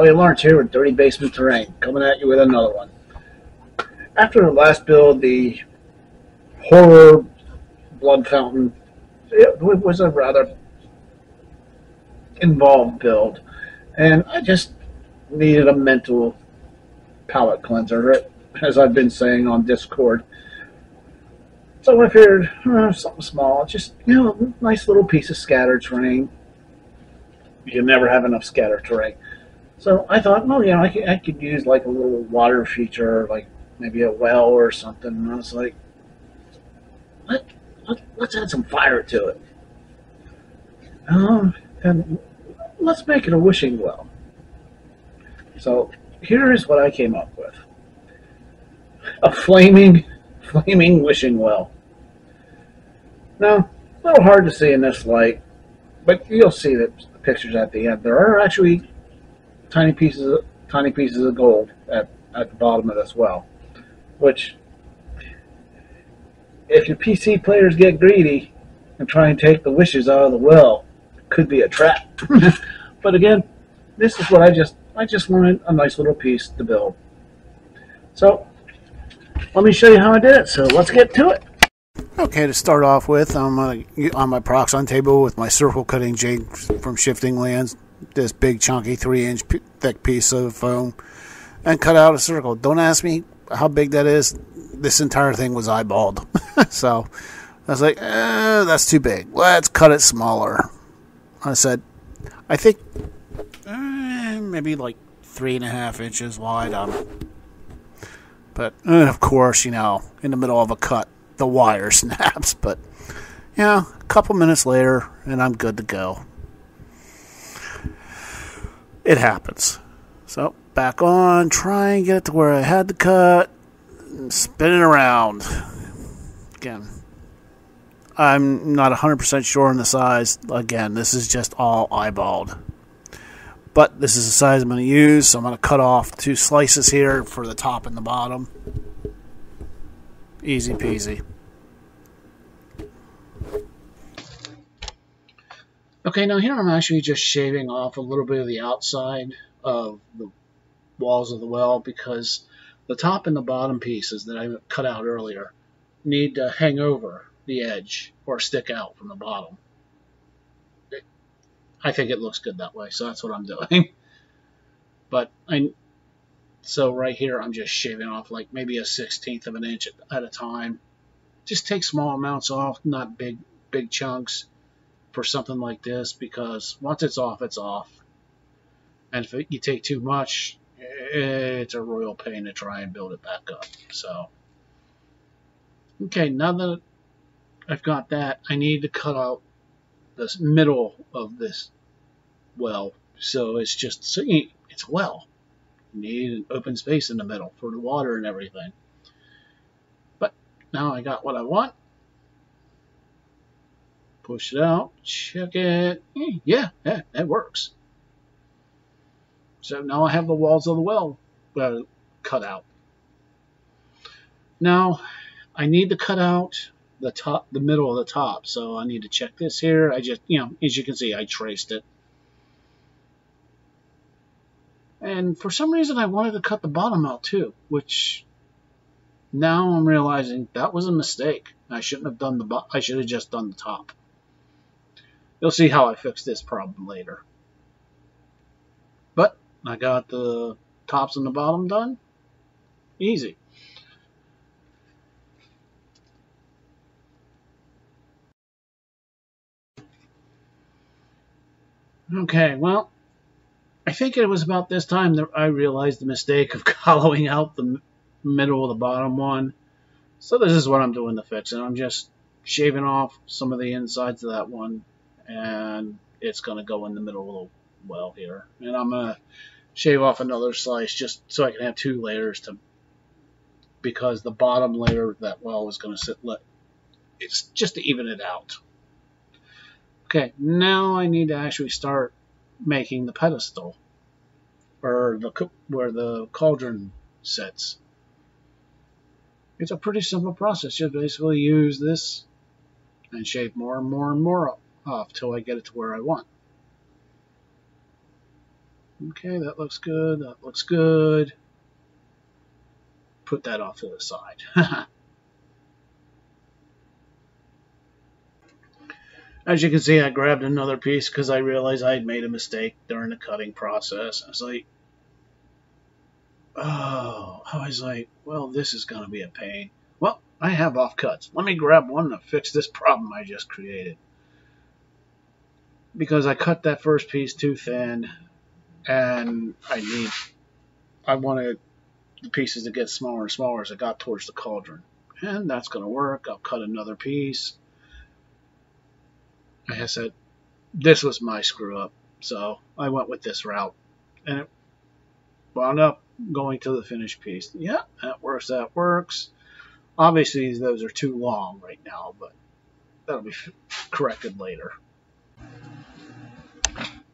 everybody, Lawrence here with Dirty Basement Terrain, coming at you with another one. After the last build, the horror blood fountain, it was a rather involved build, and I just needed a mental palate cleanser, as I've been saying on Discord. So I figured uh, something small, just you know, a nice little piece of scatter terrain. You never have enough scatter terrain. So I thought, well, you know, I could, I could use like a little water feature, like maybe a well or something. And I was like, let, let, us add some fire to it. Um, and let's make it a wishing well. So here is what I came up with. A flaming, flaming wishing well. Now, a little hard to see in this light, but you'll see the pictures at the end. There are actually tiny pieces of, tiny pieces of gold at, at the bottom of this well, which if your PC players get greedy and try and take the wishes out of the well, could be a trap. but again, this is what I just I just wanted a nice little piece to build. So let me show you how I did it. So let's get to it. Okay, to start off with, I'm on my Proxxon table with my circle cutting jig from Shifting Lands this big chunky three inch thick piece of foam and cut out a circle. Don't ask me how big that is. This entire thing was eyeballed. so I was like, eh, that's too big. Let's cut it smaller. I said, I think eh, maybe like three and a half inches wide. Um, but of course, you know, in the middle of a cut, the wire snaps. But yeah, a couple minutes later, and I'm good to go it happens. So back on, try and get it to where I had to cut, spin it around. Again, I'm not 100% sure on the size. Again, this is just all eyeballed. But this is the size I'm going to use, so I'm going to cut off two slices here for the top and the bottom. Easy peasy. Okay, now here I'm actually just shaving off a little bit of the outside of the walls of the well because the top and the bottom pieces that I cut out earlier need to hang over the edge or stick out from the bottom. I think it looks good that way, so that's what I'm doing. But I, so right here I'm just shaving off like maybe a sixteenth of an inch at a time. Just take small amounts off, not big big chunks for something like this because once it's off, it's off. And if you take too much, it's a royal pain to try and build it back up. So, okay, now that I've got that, I need to cut out this middle of this well. So it's just, so it's a well. You need an open space in the middle for the water and everything. But now I got what I want push it out, check it. Yeah, yeah, that works. So now I have the walls of the well uh, cut out. Now I need to cut out the top, the middle of the top. So I need to check this here. I just, you know, as you can see, I traced it. And for some reason, I wanted to cut the bottom out too, which now I'm realizing that was a mistake. I shouldn't have done the, I should have just done the top. You'll see how I fix this problem later. But I got the tops and the bottom done. Easy. Okay, well, I think it was about this time that I realized the mistake of hollowing out the middle of the bottom one. So this is what I'm doing to fix it. I'm just shaving off some of the insides of that one and it's going to go in the middle of the well here. And I'm going to shave off another slice just so I can have two layers to because the bottom layer of that well is going to sit let it's just to even it out. Okay, now I need to actually start making the pedestal or the where the cauldron sits. It's a pretty simple process. You basically use this and shave more and more and more off till I get it to where I want. Okay, that looks good. That looks good. Put that off to the side. As you can see, I grabbed another piece because I realized I had made a mistake during the cutting process. I was like, oh, I was like, well, this is going to be a pain. Well, I have offcuts. Let me grab one to fix this problem I just created. Because I cut that first piece too thin, and I need, I wanted the pieces to get smaller and smaller as I got towards the cauldron. And that's going to work. I'll cut another piece like I said, this was my screw up. So I went with this route. And it wound up going to the finished piece. Yeah, that works, that works. Obviously, those are too long right now, but that'll be corrected later.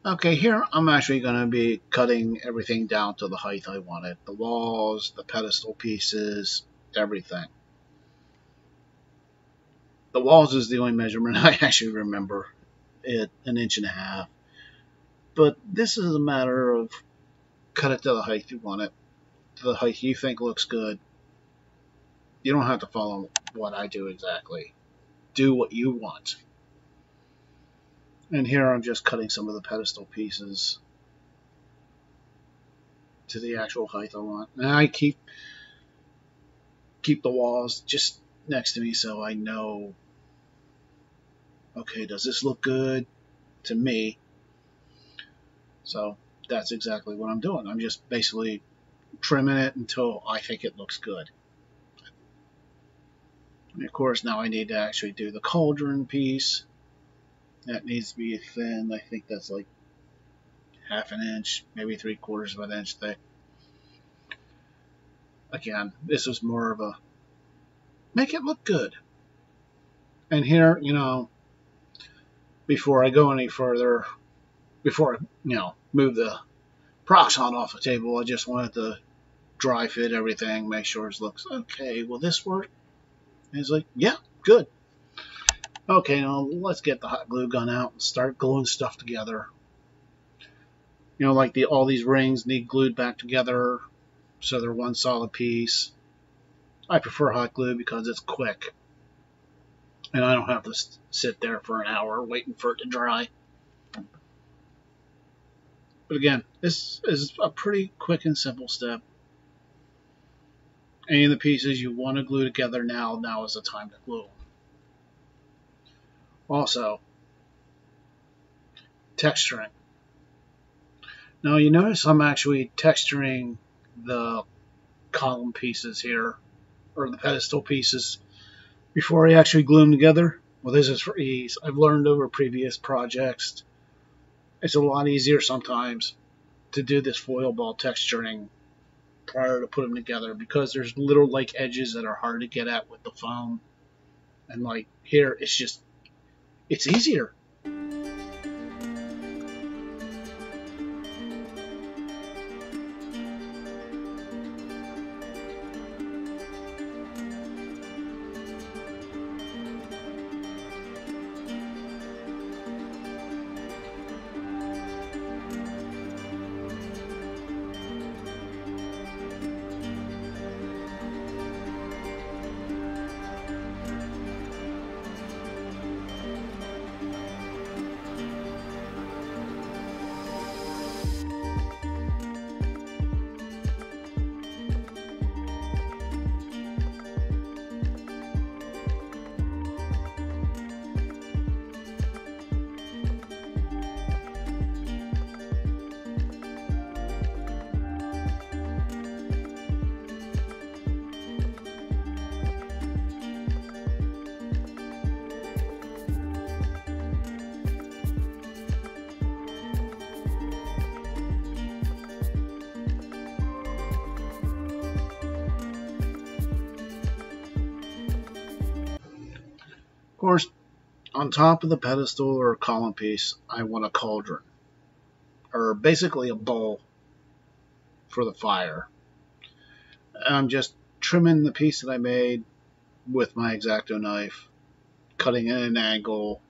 Okay, here I'm actually going to be cutting everything down to the height I wanted. The walls, the pedestal pieces, everything. The walls is the only measurement I actually remember it an inch and a half. But this is a matter of cut it to the height you want it, to the height you think looks good. You don't have to follow what I do exactly. Do what you want. And here I'm just cutting some of the pedestal pieces to the actual height I want. And I keep keep the walls just next to me so I know okay, does this look good to me? So that's exactly what I'm doing. I'm just basically trimming it until I think it looks good. And of course, now I need to actually do the cauldron piece. That needs to be thin. I think that's like half an inch, maybe three quarters of an inch thick. Again, this is more of a make it look good. And here, you know, before I go any further, before I, you know, move the Proxxon off the table, I just wanted to dry fit everything, make sure it looks okay. Will this work? And he's like, yeah, good. Okay, now let's get the hot glue gun out and start gluing stuff together. You know, like the all these rings need glued back together so they're one solid piece. I prefer hot glue because it's quick and I don't have to sit there for an hour waiting for it to dry. But again, this is a pretty quick and simple step. Any of the pieces you want to glue together now, now is the time to glue them. Also, texturing. Now you notice I'm actually texturing the column pieces here, or the pedestal pieces before I actually glue them together. Well, this is for ease. I've learned over previous projects, it's a lot easier sometimes to do this foil ball texturing prior to put them together because there's little like edges that are hard to get at with the foam. And like here, it's just, it's easier. On top of the pedestal or column piece, I want a cauldron, or basically a bowl for the fire. I'm just trimming the piece that I made with my X-Acto knife, cutting at an angle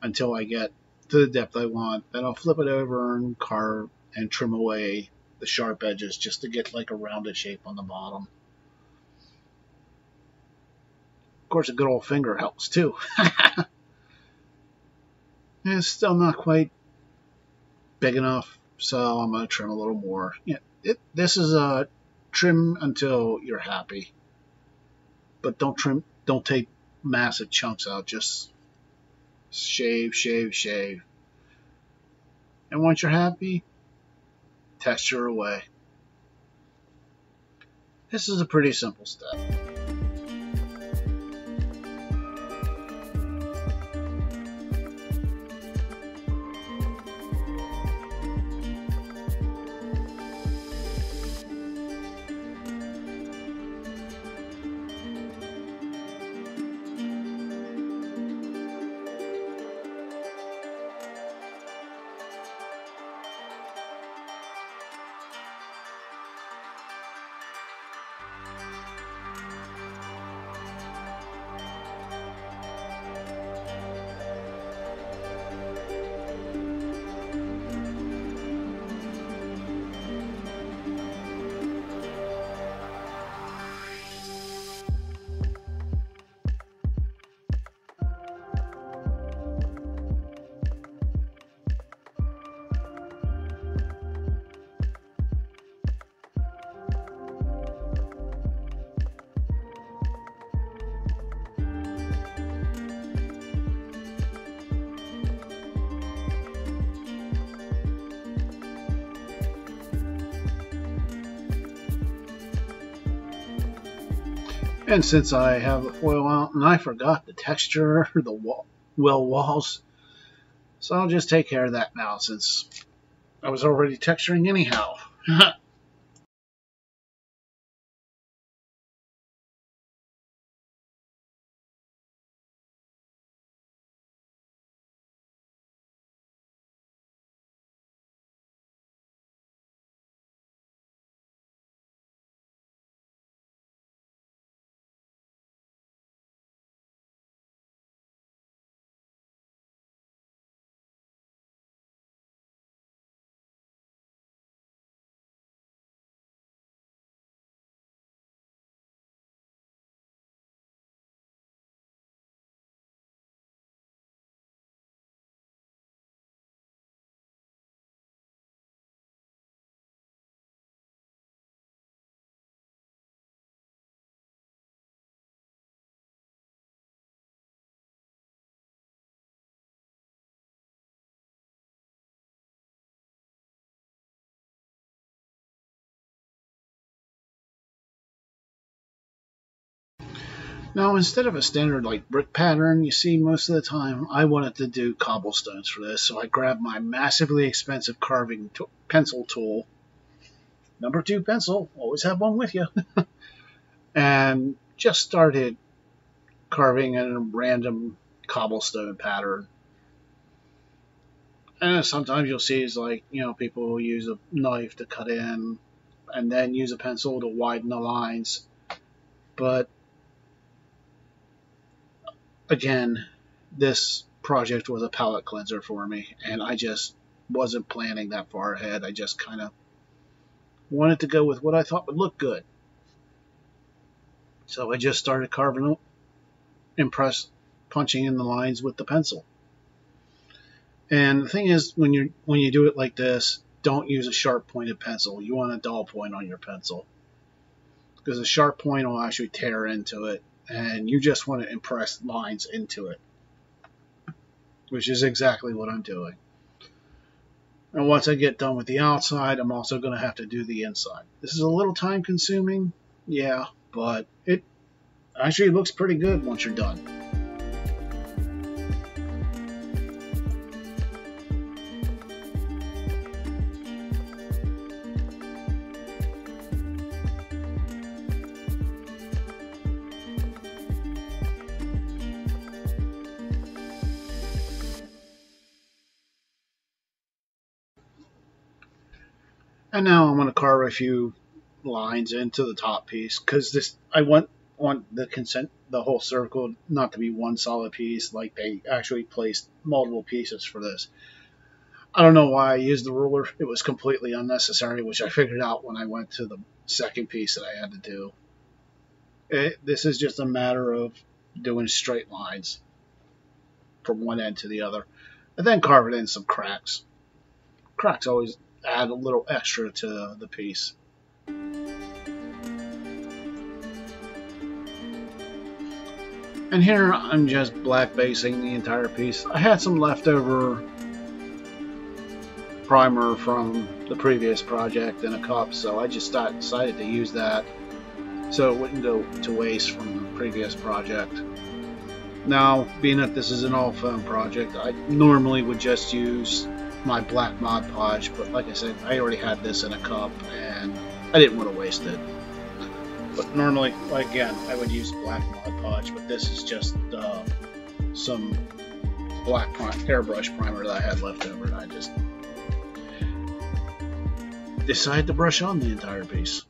until I get to the depth I want. Then I'll flip it over and carve and trim away the sharp edges just to get like a rounded shape on the bottom. Of course, a good old finger helps too. it's still not quite big enough, so I'm going to trim a little more. Yeah, it, this is a trim until you're happy, but don't trim, don't take massive chunks out. Just shave, shave, shave. And once you're happy, texture away. This is a pretty simple step. And since I have the foil out and I forgot the texture, the wall, well walls, so I'll just take care of that now since I was already texturing anyhow. Now, instead of a standard like brick pattern you see most of the time, I wanted to do cobblestones for this, so I grabbed my massively expensive carving pencil tool, number two pencil, always have one with you, and just started carving in a random cobblestone pattern. And sometimes you'll see is like, you know, people use a knife to cut in and then use a pencil to widen the lines. But again, this project was a palate cleanser for me, and I just wasn't planning that far ahead. I just kind of wanted to go with what I thought would look good. So I just started carving, up, impress, punching in the lines with the pencil. And the thing is, when you when you do it like this, don't use a sharp pointed pencil. You want a dull point on your pencil because a sharp point will actually tear into it and you just want to impress lines into it, which is exactly what I'm doing. And once I get done with the outside, I'm also going to have to do the inside. This is a little time consuming, yeah, but it actually looks pretty good once you're done. And now I'm going to carve a few lines into the top piece because this I want want the consent the whole circle not to be one solid piece like they actually placed multiple pieces for this. I don't know why I used the ruler. It was completely unnecessary, which I figured out when I went to the second piece that I had to do. It, this is just a matter of doing straight lines from one end to the other, and then carving in some cracks. Cracks always add a little extra to the piece. And here I'm just black basing the entire piece. I had some leftover primer from the previous project in a cup, so I just decided to use that so it wouldn't go to waste from the previous project. Now, being that this is an all foam project, I normally would just use my black Mod Podge, but like I said, I already had this in a cup and I didn't want to waste it. But normally, again, I would use black Mod Podge, but this is just uh, some black airbrush primer that I had left over, and I just decided to brush on the entire piece.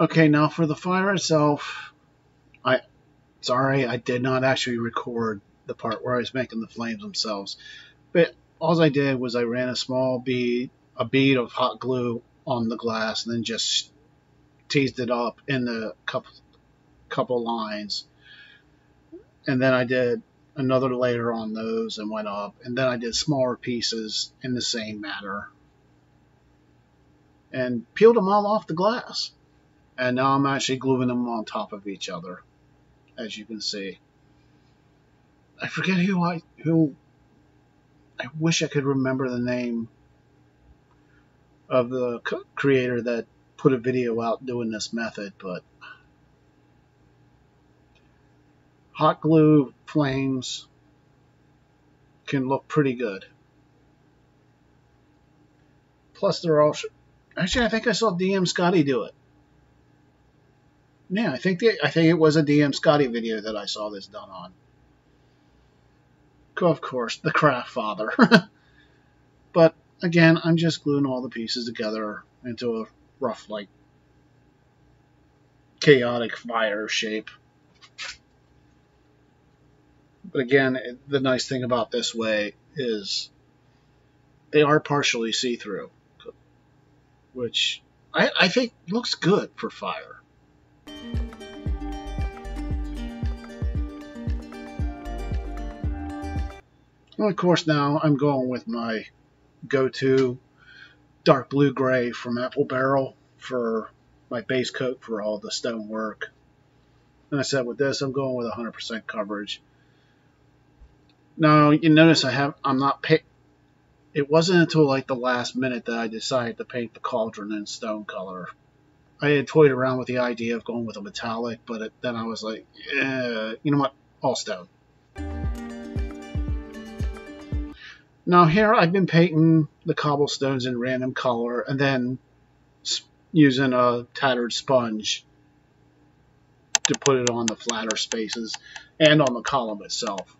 Okay, now for the fire itself, I sorry I did not actually record the part where I was making the flames themselves, but all I did was I ran a small bead, a bead of hot glue on the glass, and then just teased it up in the couple couple lines, and then I did another layer on those and went up, and then I did smaller pieces in the same manner, and peeled them all off the glass and now I'm actually gluing them on top of each other as you can see. I forget who I who I wish I could remember the name of the creator that put a video out doing this method but hot glue flames can look pretty good. Plus they're all actually I think I saw DM Scotty do it yeah, I think the, I think it was a DM Scotty video that I saw this done on. Of course, the craft father. but again, I'm just gluing all the pieces together into a rough, like, chaotic fire shape. But again, the nice thing about this way is they are partially see-through, which I, I think looks good for fire. Of course, now I'm going with my go-to dark blue gray from Apple Barrel for my base coat for all the stone work. And I said with this, I'm going with 100% coverage. Now, you notice I have, I'm not pick. It wasn't until like the last minute that I decided to paint the cauldron in stone color. I had toyed around with the idea of going with a metallic, but it, then I was like, eh, you know what, all stone. Now here I've been painting the cobblestones in random color and then using a tattered sponge to put it on the flatter spaces and on the column itself.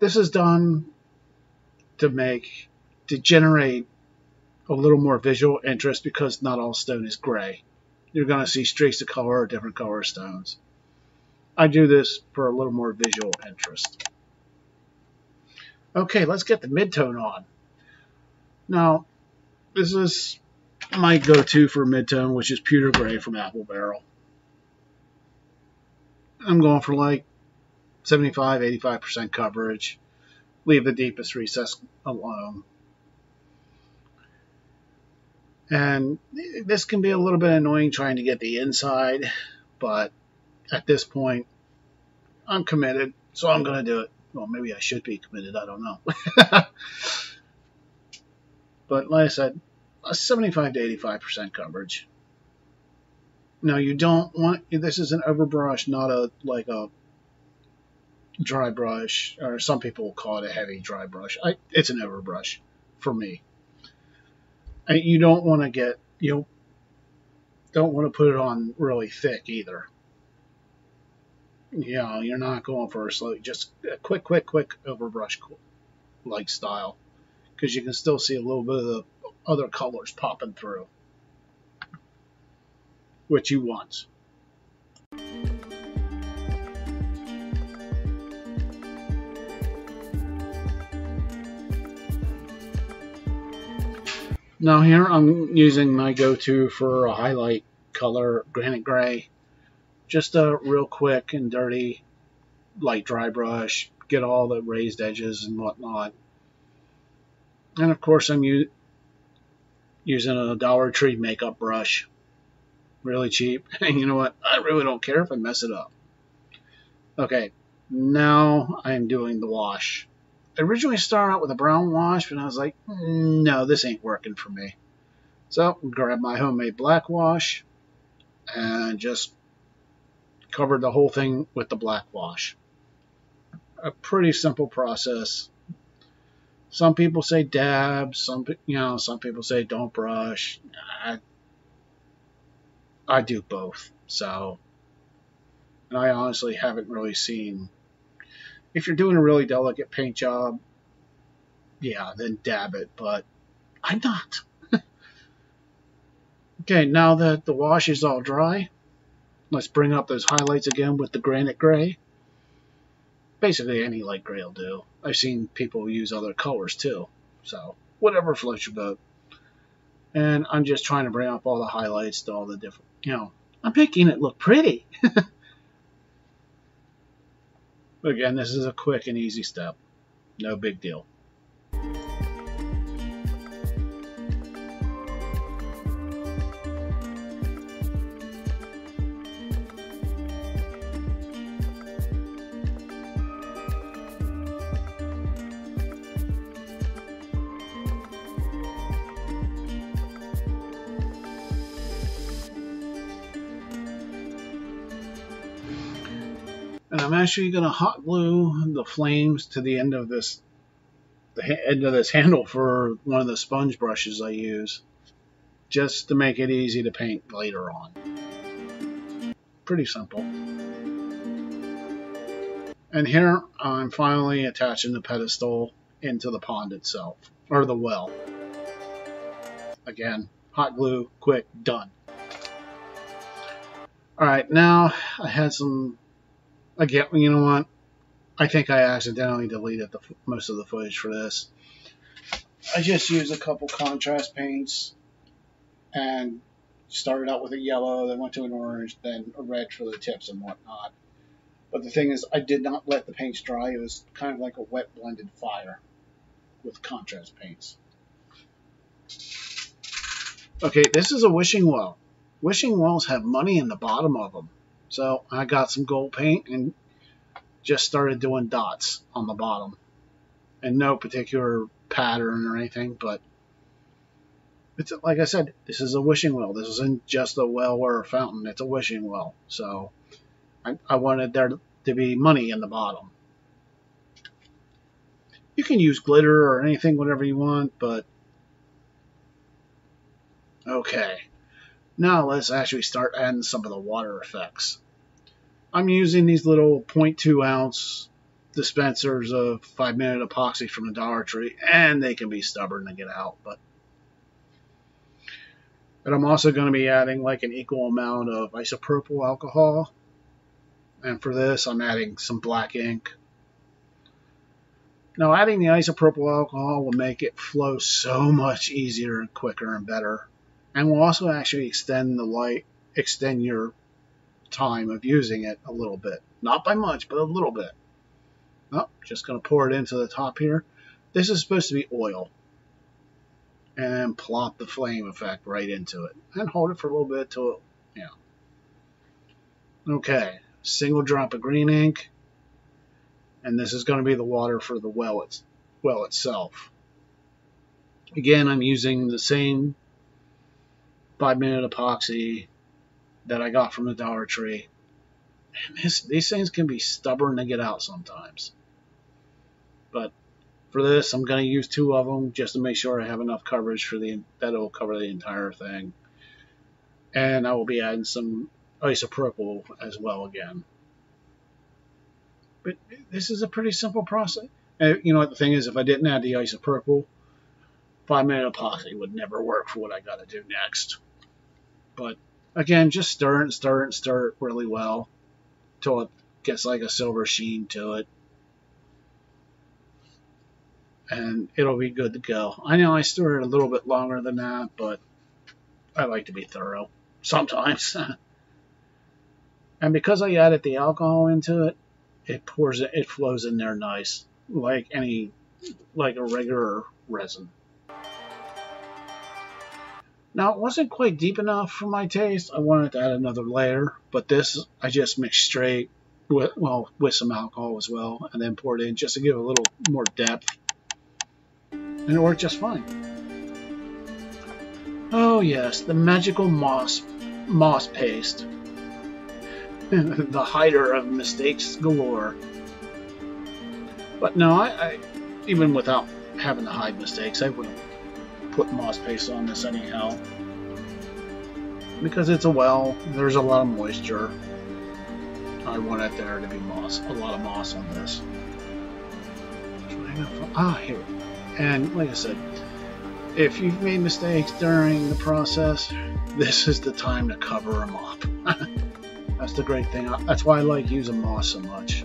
This is done to make, to generate a little more visual interest because not all stone is gray. You're going to see streaks of color or different color stones. I do this for a little more visual interest. Okay, let's get the midtone on. Now, this is my go-to for midtone, which is pewter gray from Apple Barrel. I'm going for like 75, 85% coverage. Leave the deepest recess alone. And this can be a little bit annoying trying to get the inside, but at this point, I'm committed, so I'm going to do it. Well, maybe I should be committed. I don't know. but like I said, a 75 to 85% coverage. Now you don't want this is an overbrush, not a like a dry brush, or some people call it a heavy dry brush. I, it's an overbrush for me. And you don't want to get you don't want to put it on really thick either. You know, you're not going for a slow, just a quick, quick, quick overbrush like style, because you can still see a little bit of the other colors popping through, which you want. Now here I'm using my go-to for a highlight color, Granite Gray. Just a real quick and dirty light dry brush, get all the raised edges and whatnot. And of course I'm using a Dollar Tree makeup brush. Really cheap. And you know what? I really don't care if I mess it up. Okay, now I'm doing the wash. I originally started out with a brown wash, but I was like, no, this ain't working for me. So grab my homemade black wash and just covered the whole thing with the black wash. A pretty simple process. Some people say dab, some you know, some people say don't brush. I, I do both. So, and I honestly haven't really seen if you're doing a really delicate paint job, yeah, then dab it, but I'm not. okay, now that the wash is all dry, let's bring up those highlights again with the granite gray. Basically, any light gray will do. I've seen people use other colors too, so whatever floats your boat. And I'm just trying to bring up all the highlights to all the different, you know, I'm making it look pretty. Again, this is a quick and easy step. No big deal. And I'm actually going to hot glue the flames to the end of this the end of this handle for one of the sponge brushes I use just to make it easy to paint later on. Pretty simple. And here I'm finally attaching the pedestal into the pond itself, or the well. Again, hot glue, quick, done. Alright, now I had some again, you know what? I think I accidentally deleted the, most of the footage for this. I just used a couple contrast paints and started out with a yellow, then went to an orange, then a red for the tips and whatnot. But the thing is, I did not let the paints dry. It was kind of like a wet blended fire with contrast paints. Okay, this is a wishing well. Wishing wells have money in the bottom of them. So I got some gold paint and just started doing dots on the bottom. And no particular pattern or anything, but it's like I said, this is a wishing well. This isn't just a well or a fountain. It's a wishing well. So I, I wanted there to be money in the bottom. You can use glitter or anything, whatever you want, but okay. Now let's actually start adding some of the water effects. I'm using these little 0.2 ounce dispensers of 5 minute epoxy from the Dollar Tree, and they can be stubborn to get out. But but I'm also going to be adding like an equal amount of isopropyl alcohol. And for this, I'm adding some black ink. Now, adding the isopropyl alcohol will make it flow so much easier and quicker and better and will also actually extend the light, extend your time of using it a little bit. Not by much, but a little bit. Oh, just going to pour it into the top here. This is supposed to be oil. And then plop the flame effect right into it. And hold it for a little bit till it, yeah. Okay, single drop of green ink. And this is going to be the water for the well, it's, well itself. Again, I'm using the same 5 minute epoxy that I got from the Dollar Tree. And this, these things can be stubborn to get out sometimes. But for this, I'm going to use two of them just to make sure I have enough coverage for the that will cover the entire thing. And I will be adding some isopropyl as well again. But this is a pretty simple process. And you know what the thing is, if I didn't add the isopropyl, five minute epoxy would never work for what I got to do next. But again, just stir and stir and stir it really well till it gets like a silver sheen to it. And it'll be good to go. I know I stir it a little bit longer than that, but I like to be thorough sometimes. and because I added the alcohol into it, it pours it, it flows in there nice, like any, like a regular resin. Now, it wasn't quite deep enough for my taste. I wanted to add another layer, but this I just mixed straight with, well, with some alcohol as well, and then poured in just to give a little more depth. And it worked just fine. Oh yes, the magical moss, moss paste. the hider of mistakes galore. But no, I, I even without having to hide mistakes, I would put moss paste on this anyhow. Because it's a well, there's a lot of moisture. I want it there to be moss, a lot of moss on this. Ah, here. And like I said, if you've made mistakes during the process, this is the time to cover them up. That's the great thing. That's why I like using moss so much.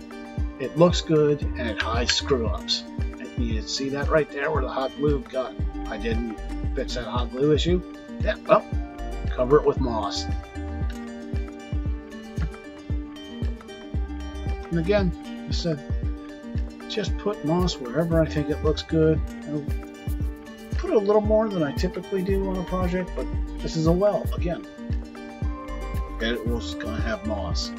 It looks good and it hides screw ups. You see that right there where the hot glue got I didn't fix that hot glue issue. Yeah, well, cover it with moss. And again, I said, just put moss wherever I think it looks good. I'll put a little more than I typically do on a project, but this is a well, again. It was going to have moss.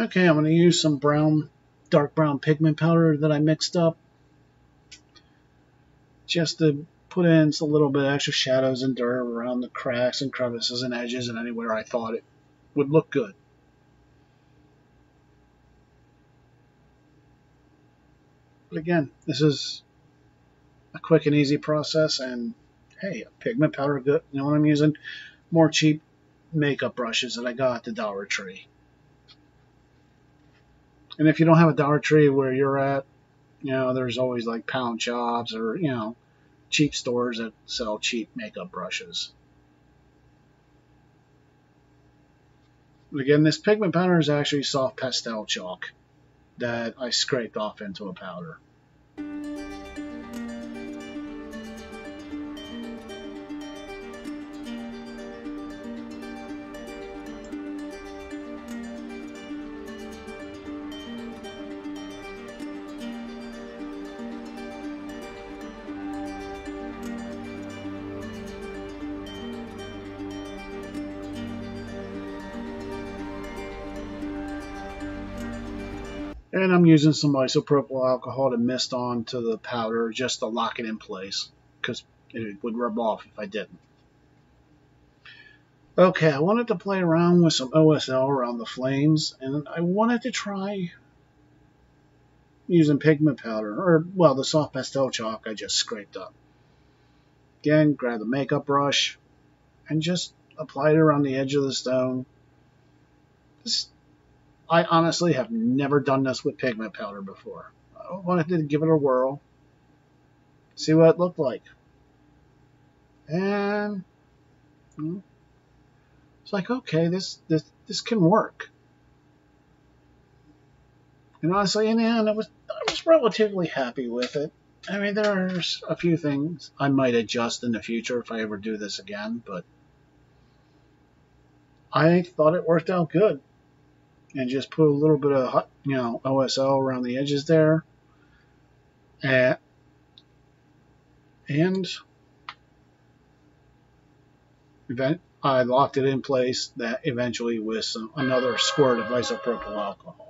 Okay, I'm going to use some brown, dark brown pigment powder that I mixed up just to put in a little bit extra shadows and dirt around the cracks and crevices and edges and anywhere I thought it would look good. But again, this is a quick and easy process, and hey, pigment powder good. You know what I'm using? More cheap makeup brushes that I got at the Dollar Tree. And if you don't have a Dollar Tree where you're at, you know, there's always like pound shops or, you know, cheap stores that sell cheap makeup brushes. Again, this pigment powder is actually soft pastel chalk that I scraped off into a powder. And I'm using some isopropyl alcohol to mist onto the powder just to lock it in place because it would rub off if I didn't. Okay, I wanted to play around with some OSL around the flames and I wanted to try using pigment powder or, well, the soft pastel chalk I just scraped up. Again, grab the makeup brush and just apply it around the edge of the stone. I honestly have never done this with pigment powder before. I wanted to give it a whirl, see what it looked like. And hmm, it's like, okay, this this this can work. And honestly, in the end, I was I was relatively happy with it. I mean, there's a few things I might adjust in the future if I ever do this again, but I thought it worked out good and just put a little bit of you know OSL around the edges there and and event I locked it in place that eventually with some, another squirt of isopropyl alcohol.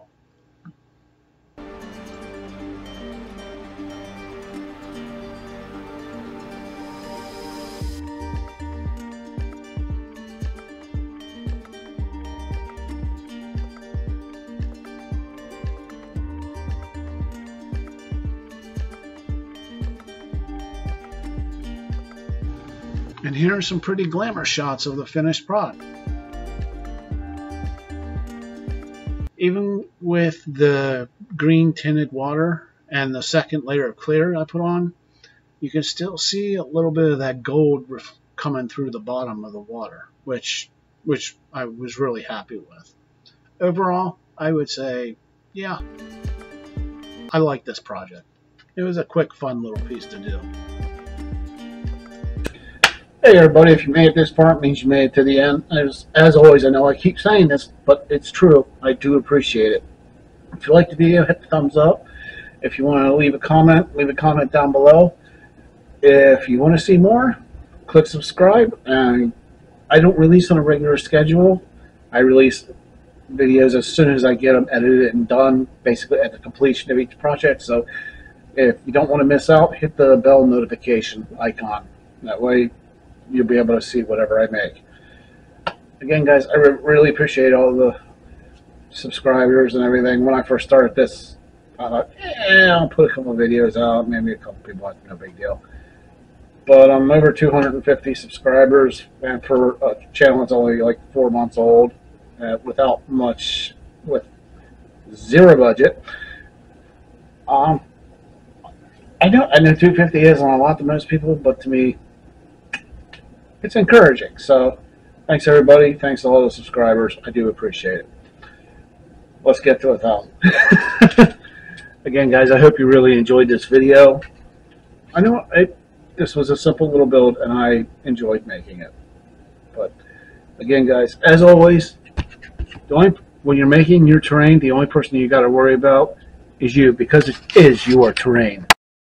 And here are some pretty glamour shots of the finished product. Even with the green tinted water and the second layer of clear I put on, you can still see a little bit of that gold coming through the bottom of the water, which which I was really happy with. Overall, I would say, yeah, I like this project. It was a quick, fun little piece to do. Hey everybody, if you made it this far, it means you made it to the end. As, as always, I know I keep saying this, but it's true. I do appreciate it. If you like the video, hit the thumbs up. If you want to leave a comment, leave a comment down below. If you want to see more, click subscribe. And I don't release on a regular schedule. I release videos as soon as I get them edited and done, basically at the completion of each project. So if you don't want to miss out, hit the bell notification icon. That way you'll be able to see whatever I make. Again, guys, I re really appreciate all the subscribers and everything. When I first started this, I thought, yeah, I'll put a couple videos out. Maybe a couple people, like, no big deal. But I'm over 250 subscribers, and for a channel that's only like four months old, uh, without much, with zero budget. Um, I know I know 250 isn't a lot to most people, but to me, it's encouraging. So thanks everybody. Thanks to all the subscribers. I do appreciate it. Let's get to a thousand. Again, guys, I hope you really enjoyed this video. I know it, this was a simple little build, and I enjoyed making it. But again, guys, as always, the only when you're making your terrain, the only person you got to worry about is you, because it is your terrain.